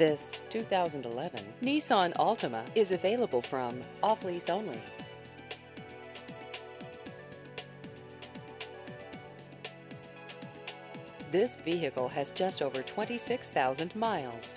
This 2011 Nissan Altima is available from Off Lease Only. This vehicle has just over 26,000 miles.